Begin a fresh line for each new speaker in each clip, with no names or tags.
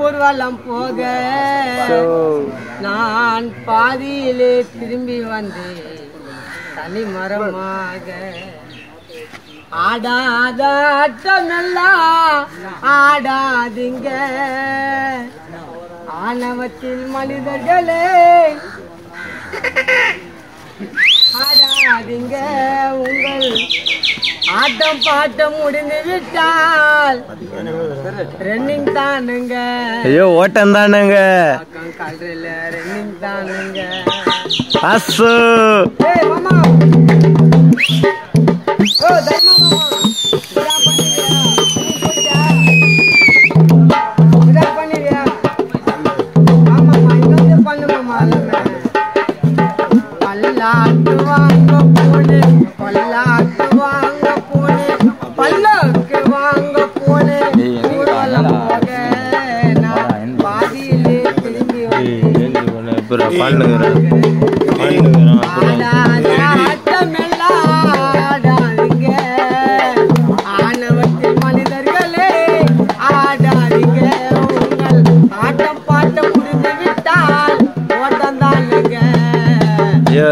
ஊர்வலம் போக நான் பாதியிலே திரும்பி வந்தேன். தனி மரமாக ஆடாத ஆட்டமெல்லாம் ஆடாதீங்க. ஆணவத்தில் மனிதர்களே ஆடாதீங்க. ஆட்டம் பாட்டம் முடிந்து விட்டால் ரன்னிங் தானுங்க.
ஐயோ ஓட்டம் தானுங்க.
ரன்னிங் தானுங்க.
அசு.
ஏய் மாமா.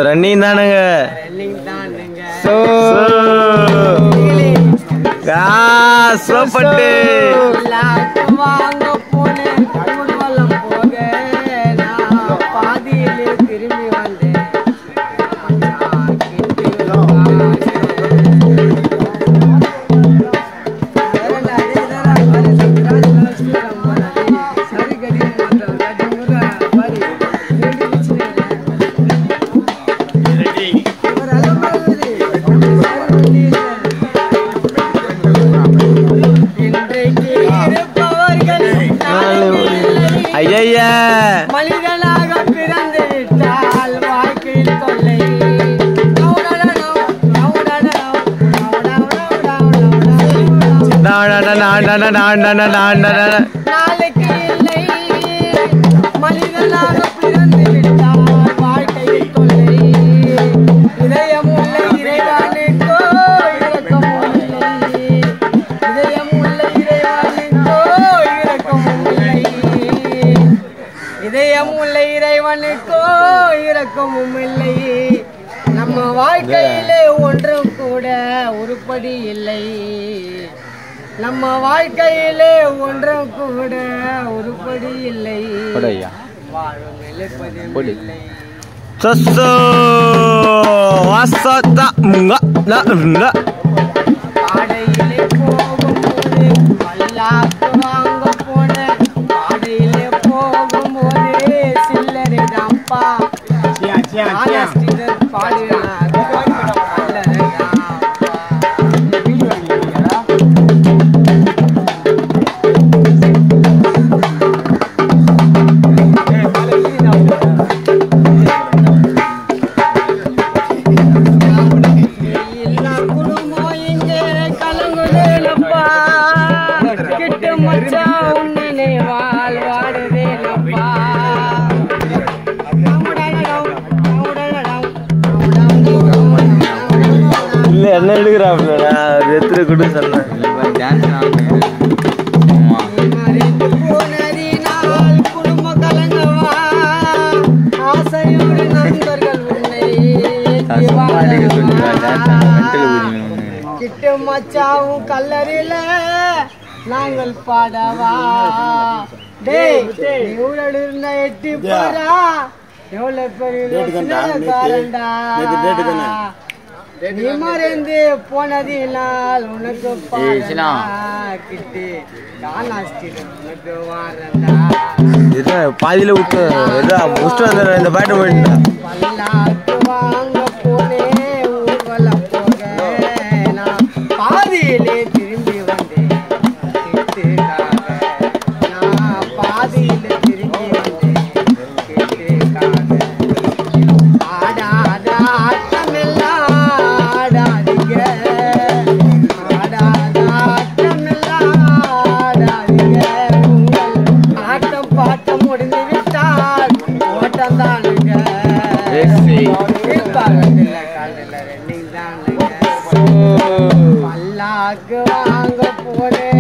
ரன்னிங் தானுங்க.
ரன்னிங் தானுங்க.
சோ சோப்பட்டு
நாளைக்கு இல்லை மனிதனாக பிறந்து விட்டால் வாழ்க்கையில் தொல்லை இதயம் உள்ள இறைவனுக்கோ இரக்கமும் இல்லை இதயம் உள்ள இறைவனுக்கோ இரக்கமும் இல்லை இதயம் உள்ள இறைவனுக்கோ இரக்கமும் இல்லை நம்ம வாழ்க்கையிலே ஒன்றும் கூட உருப்படி இல்லை. நம்ம வாழ்க்கையிலே ஒன்றும் கூட உருப்படி இல்லை. பாடையிலே போகும்போது பல்லாக்கு வாங்க போனேன் பாடையிலே போகும்போது சில்லறை தான்ப்பா. ஆனஸ்டிடர் கலங்குதேனப்பா. கிட்டு மச்சான் உன் நினைவால் வாடுதேனப்பா.
இல்ல என்ன எடுக்கிறாப்ல நான் எத்தனை கொடு சொன்னேன்.
ஆசையோடு நண்பர்கள் உன்னை ஏற்றி வாழவா. கிட்டு மச்சாவும் கல்லறில. நாங்கள் பாடவா. டேய் நீ ஊழல் இருந்த எட்டி பாரா எவ்வளவு பெரிய நீ மறைந்து போனதினால் உனக்கு பாடா கிட்டு. உனக்கு வாரண்டா
இது பாதியில விட்டு இதான் வந்துடுறேன் இந்த பாட்டு போயிட்டு
¡Gracias!